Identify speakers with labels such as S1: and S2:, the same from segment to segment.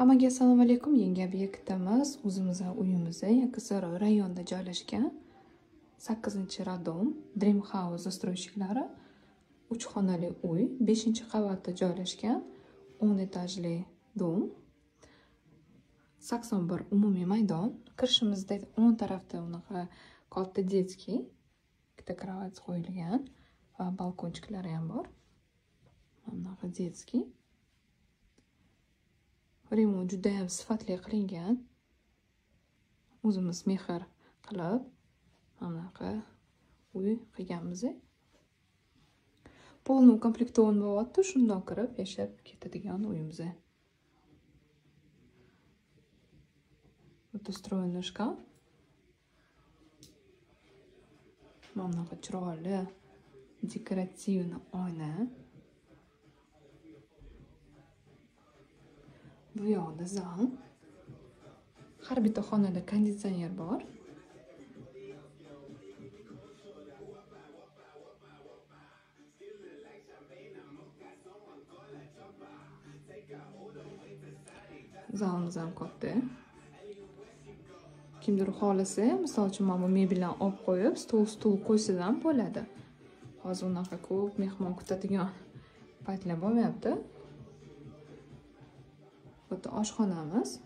S1: hammaga assalomu alaykum yangi obyektimiz o'zimizni uyimizni yakkasaroy rayonida joylashgan sakkizinchi radom dream house застройщиклari uch xonali uy beshinchi qavatda joylashgan o'n etajli dom sakson bir umumiy maydon kirishimizda o'ng tarafda unaqa katta детский ikkita krovat qo'yilgan va balkonchiklari ham bor. Mana bunaqa детский remont judayam sifatli qilingan. O'zimiz mehr qilib anaqa uy qilganmiz полный укомплектован bo'lyapti shundoq kirib yashab ketadigan uyimiz вот устроенный шкаф mana bunaqa chiroyli dekorativniy oyna. Bu yog'ida zal har bitta xonada konditsioner bor. Zalimiz ham katta kimdir xohlasa misol uchun mana bu mebellarni olib qo'yib stol stul qo'ysa ham bo'ladi. Hozir unaqa ko'p mehmon kutadigan paytlar bo'lmayapti. Bu yerda oshxonamiz.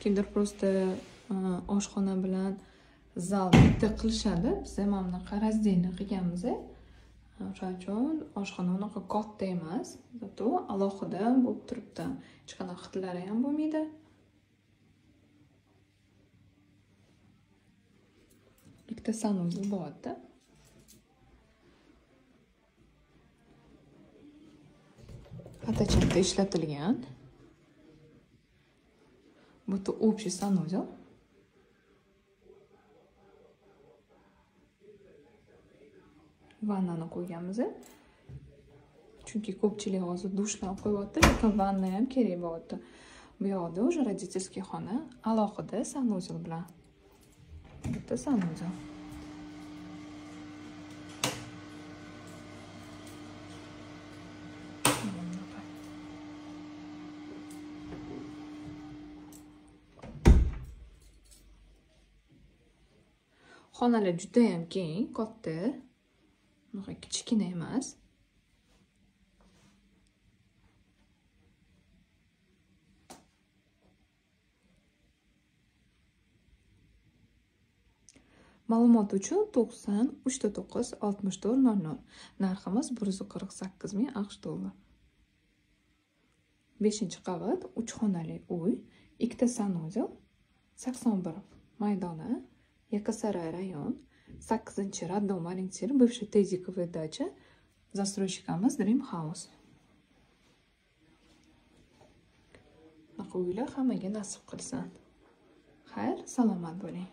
S1: Kimdir просто e, oshxona bilan zal bitta qilishadi. Biz ham mana bunaqa раздельно qilganmiz e, o'shaning uchun oshxona unaqa katta emas. Зато alohida bo'lib turibdi. Hech qanaqa hidlari ham bo'lmaydi. Ikkita sanuzel bo'lyapti Patachamda ishlatilgan. Bu yerda общий санузел. Vannani qo'yganmiz. Chunki ko'pchilik hozir dushlar qo'yyapti, lekin vanna ham kerak bo'lyapti. Bu yoqda уже родительский xona alohida sanuzel bilan. Bitta sanuzel. Xonalar judayam keng katta bunaqa kichkina emas ma'lumot uchun to'qson uchta to'qqiz oltmish to'rt nol nol. Narximiz bir yuz qirq sakkiz ming aqsh dollar. Beshinchi qavat uch xonali uy ikkita sanuzel sakson bir maydoni. Якосарай район, 8 роддом ориентир, бывший тезиковая дача, застройщик застройщикimiz Dream House. Bunaqa uylar hammaga nasib qilsin. Xayr, salomat bo'ling.